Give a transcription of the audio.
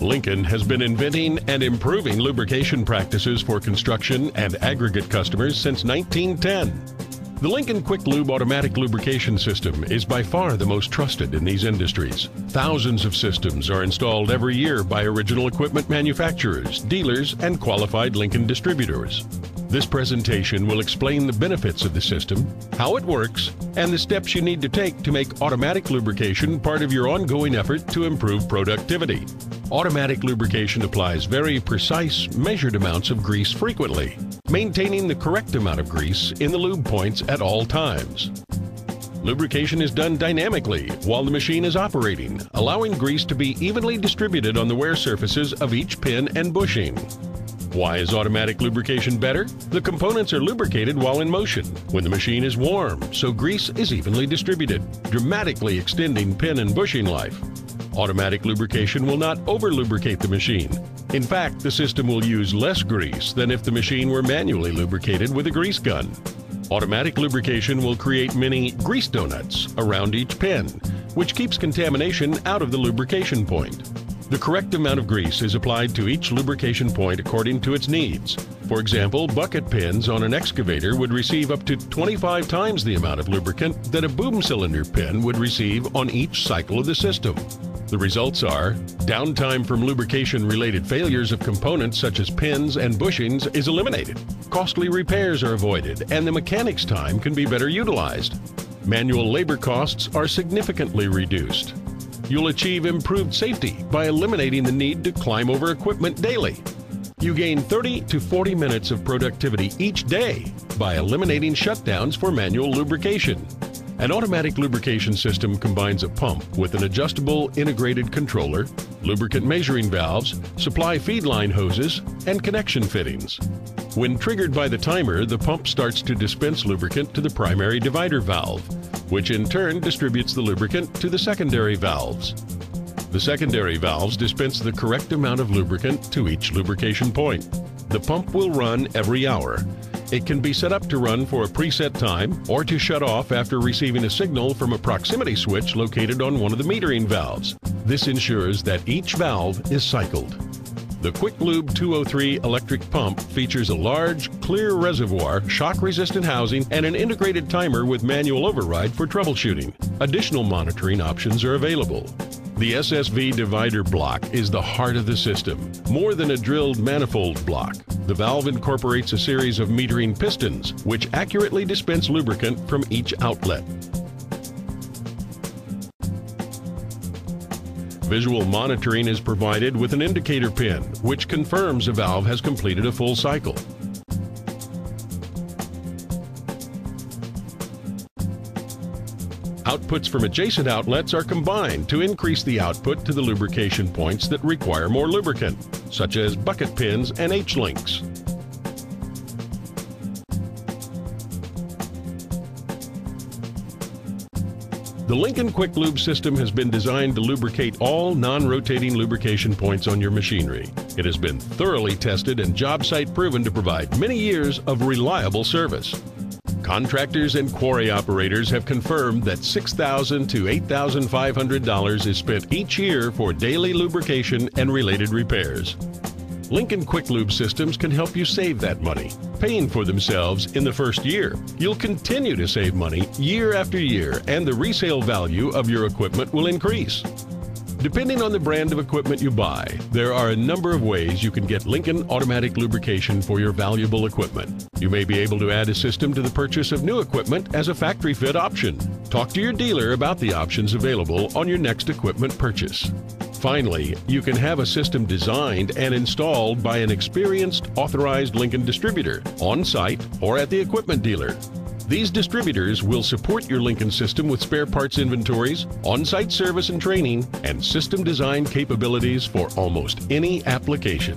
Lincoln has been inventing and improving lubrication practices for construction and aggregate customers since 1910. The Lincoln Quicklub automatic lubrication system is by far the most trusted in these industries. Thousands of systems are installed every year by original equipment manufacturers, dealers, and qualified Lincoln distributors. This presentation will explain the benefits of the system, how it works, and the steps you need to take to make automatic lubrication part of your ongoing effort to improve productivity. Automatic lubrication applies very precise, measured amounts of grease frequently, maintaining the correct amount of grease in the lube points at all times. Lubrication is done dynamically while the machine is operating, allowing grease to be evenly distributed on the wear surfaces of each pin and bushing. Why is automatic lubrication better? The components are lubricated while in motion when the machine is warm, so grease is evenly distributed, dramatically extending pin and bushing life. Automatic lubrication will not over lubricate the machine. In fact, the system will use less grease than if the machine were manually lubricated with a grease gun. Automatic lubrication will create many grease donuts around each pin, which keeps contamination out of the lubrication point. The correct amount of grease is applied to each lubrication point according to its needs. For example, bucket pins on an excavator would receive up to 25 times the amount of lubricant that a boom cylinder pin would receive on each cycle of the system. The results are downtime from lubrication related failures of components such as pins and bushings is eliminated. Costly repairs are avoided and the mechanic's time can be better utilized. Manual labor costs are significantly reduced. You'll achieve improved safety by eliminating the need to climb over equipment daily. You gain 30 to 40 minutes of productivity each day by eliminating shutdowns for manual lubrication. An automatic lubrication system combines a pump with an adjustable integrated controller, lubricant measuring valves, supply feed line hoses, and connection fittings. When triggered by the timer, the pump starts to dispense lubricant to the primary divider valve, which in turn distributes the lubricant to the secondary valves. The secondary valves dispense the correct amount of lubricant to each lubrication point. The pump will run every hour it can be set up to run for a preset time or to shut off after receiving a signal from a proximity switch located on one of the metering valves. This ensures that each valve is cycled. The Quicklub 203 electric pump features a large, clear reservoir, shock-resistant housing, and an integrated timer with manual override for troubleshooting. Additional monitoring options are available. The SSV divider block is the heart of the system, more than a drilled manifold block. The valve incorporates a series of metering pistons, which accurately dispense lubricant from each outlet. Visual monitoring is provided with an indicator pin, which confirms a valve has completed a full cycle. Outputs from adjacent outlets are combined to increase the output to the lubrication points that require more lubricant, such as bucket pins and H-links. The Lincoln Quicklub system has been designed to lubricate all non-rotating lubrication points on your machinery. It has been thoroughly tested and job site proven to provide many years of reliable service. Contractors and quarry operators have confirmed that $6,000 to $8,500 is spent each year for daily lubrication and related repairs. Lincoln Quicklub systems can help you save that money, paying for themselves in the first year. You'll continue to save money year after year, and the resale value of your equipment will increase. Depending on the brand of equipment you buy, there are a number of ways you can get Lincoln automatic lubrication for your valuable equipment. You may be able to add a system to the purchase of new equipment as a factory fit option. Talk to your dealer about the options available on your next equipment purchase. Finally, you can have a system designed and installed by an experienced, authorized Lincoln distributor on site or at the equipment dealer. These distributors will support your Lincoln system with spare parts inventories, on-site service and training, and system design capabilities for almost any application.